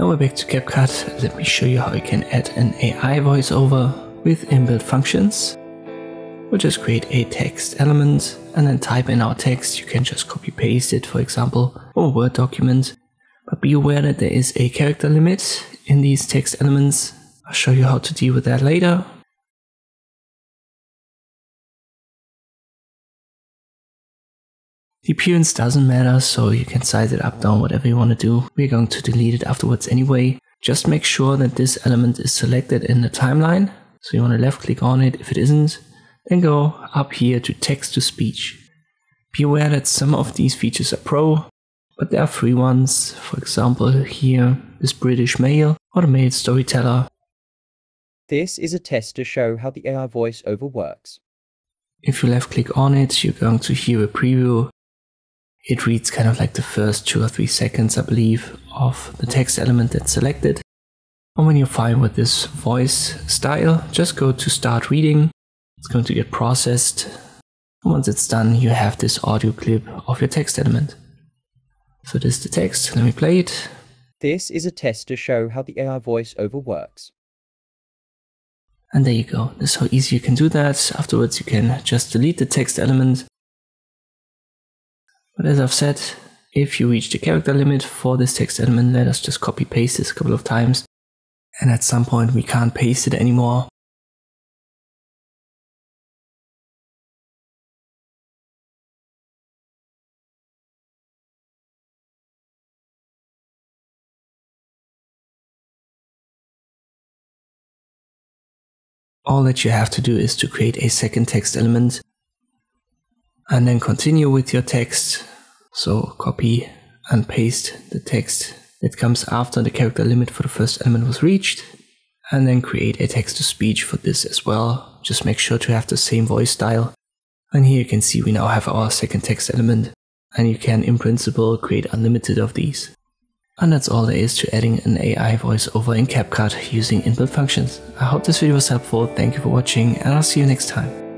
Now we're back to CapCut. Let me show you how you can add an AI voiceover with inbuilt functions. We'll just create a text element and then type in our text. You can just copy paste it, for example, or a Word document. But be aware that there is a character limit in these text elements. I'll show you how to deal with that later. The appearance doesn't matter, so you can size it up, down, whatever you want to do. We're going to delete it afterwards anyway. Just make sure that this element is selected in the timeline. So you want to left click on it. If it isn't, then go up here to text to speech. Be aware that some of these features are pro, but there are free ones. For example, here, this British male or the male storyteller. This is a test to show how the AI voiceover works. If you left click on it, you're going to hear a preview it reads kind of like the first two or three seconds, I believe, of the text element that's selected. And when you're fine with this voice style, just go to start reading. It's going to get processed. And once it's done, you have this audio clip of your text element. So this is the text. Let me play it. This is a test to show how the AI voiceover works. And there you go. This is how easy you can do that. Afterwards, you can just delete the text element but as I've said, if you reach the character limit for this text element, let us just copy paste this a couple of times. And at some point we can't paste it anymore. All that you have to do is to create a second text element and then continue with your text. So copy and paste the text that comes after the character limit for the first element was reached and then create a text to speech for this as well. Just make sure to have the same voice style. And here you can see we now have our second text element and you can in principle create unlimited of these. And that's all there is to adding an AI voiceover in CapCut using inbuilt functions. I hope this video was helpful, thank you for watching and I'll see you next time.